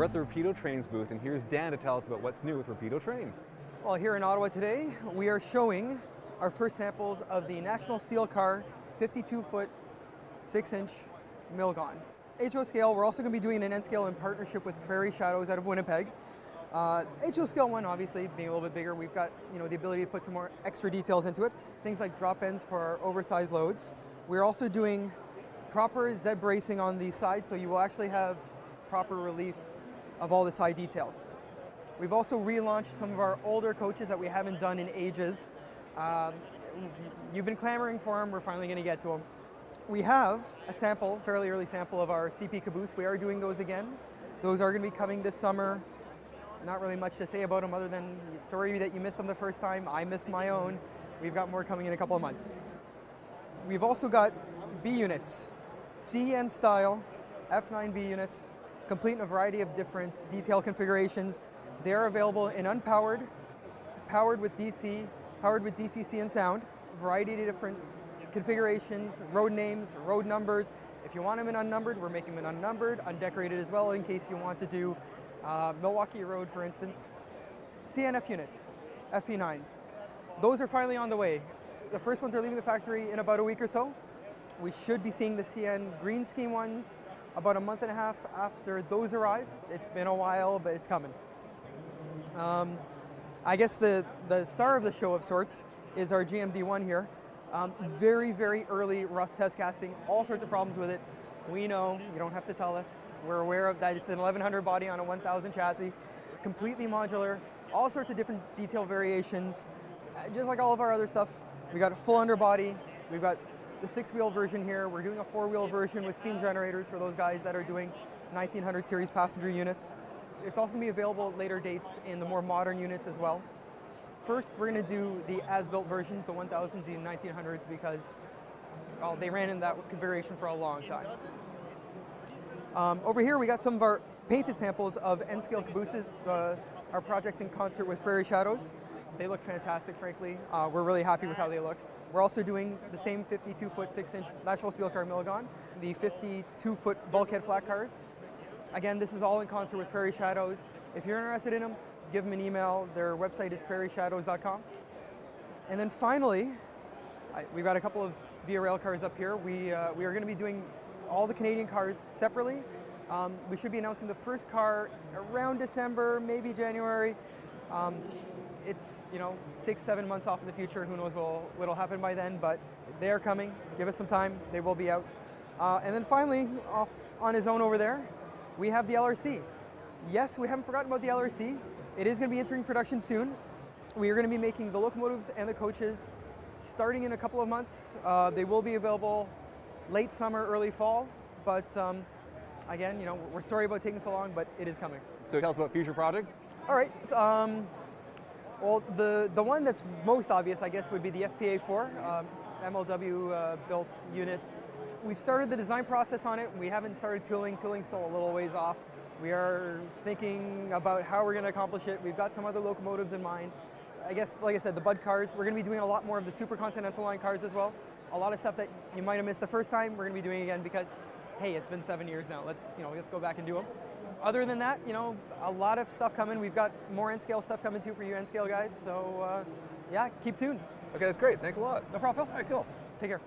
We're at the Rapido Trains booth, and here's Dan to tell us about what's new with Rapido Trains. Well, here in Ottawa today, we are showing our first samples of the National Steel Car 52 foot, 6 inch Milgon. HO scale, we're also going to be doing an N scale in partnership with Prairie Shadows out of Winnipeg. Uh, HO scale one, obviously, being a little bit bigger, we've got you know the ability to put some more extra details into it. Things like drop ends for our oversized loads. We're also doing proper Z bracing on the side, so you will actually have proper relief of all the side details. We've also relaunched some of our older coaches that we haven't done in ages. Um, you've been clamoring for them, we're finally going to get to them. We have a sample, fairly early sample of our CP caboose. We are doing those again. Those are going to be coming this summer. Not really much to say about them other than sorry that you missed them the first time. I missed my own. We've got more coming in a couple of months. We've also got B units, CN style F9B units, complete in a variety of different detail configurations. They're available in unpowered, powered with DC, powered with DCC and sound, variety of different configurations, road names, road numbers. If you want them in unnumbered, we're making them in unnumbered, undecorated as well in case you want to do uh, Milwaukee Road, for instance. CNF units, FP9s. Those are finally on the way. The first ones are leaving the factory in about a week or so. We should be seeing the CN green scheme ones about a month and a half after those arrive. It's been a while, but it's coming. Um, I guess the, the star of the show of sorts is our GMD1 here. Um, very, very early rough test casting, all sorts of problems with it. We know, you don't have to tell us. We're aware of that. It's an 1100 body on a 1000 chassis, completely modular, all sorts of different detail variations. Uh, just like all of our other stuff, we got a full underbody. We've got the six wheel version here. We're doing a four wheel version with steam generators for those guys that are doing 1900 series passenger units. It's also going to be available at later dates in the more modern units as well. First, we're going to do the as-built versions, the 1000s and 1900s, because well, they ran in that configuration for a long time. Um, over here, we got some of our painted samples of N-scale cabooses, the, our projects in concert with Prairie Shadows. They look fantastic, frankly. Uh, we're really happy with how they look. We're also doing the same 52-foot, 6-inch National Steel Car Milgon, the 52-foot bulkhead flat cars. Again, this is all in concert with Prairie Shadows. If you're interested in them, give them an email. Their website is prairieshadows.com. And then finally, I, we've got a couple of Via Rail cars up here. We, uh, we are going to be doing all the Canadian cars separately. Um, we should be announcing the first car around December, maybe January. Um, it's you know six, seven months off in the future. Who knows what'll, happen by then? But they are coming. Give us some time. They will be out. Uh, and then finally, off on his own over there, we have the LRC. Yes, we haven't forgotten about the LRC. It is going to be entering production soon. We are going to be making the locomotives and the coaches starting in a couple of months. Uh, they will be available late summer, early fall. But um, again, you know, we're sorry about taking so long, but it is coming. So tell us about future projects. All right. So, um, well, the, the one that's most obvious, I guess, would be the FPA4, um, MLW uh, built unit. We've started the design process on it. We haven't started tooling. Tooling's still a little ways off. We are thinking about how we're going to accomplish it. We've got some other locomotives in mind. I guess, like I said, the Budd cars, we're going to be doing a lot more of the Super Continental Line cars as well. A lot of stuff that you might have missed the first time, we're going to be doing again because, hey, it's been seven years now. Let's, you know, let's go back and do them. Other than that, you know, a lot of stuff coming. We've got more N-scale stuff coming too for you N-scale guys. So, uh, yeah, keep tuned. Okay, that's great. Thanks a lot. No problem, Phil. All right, cool. Take care.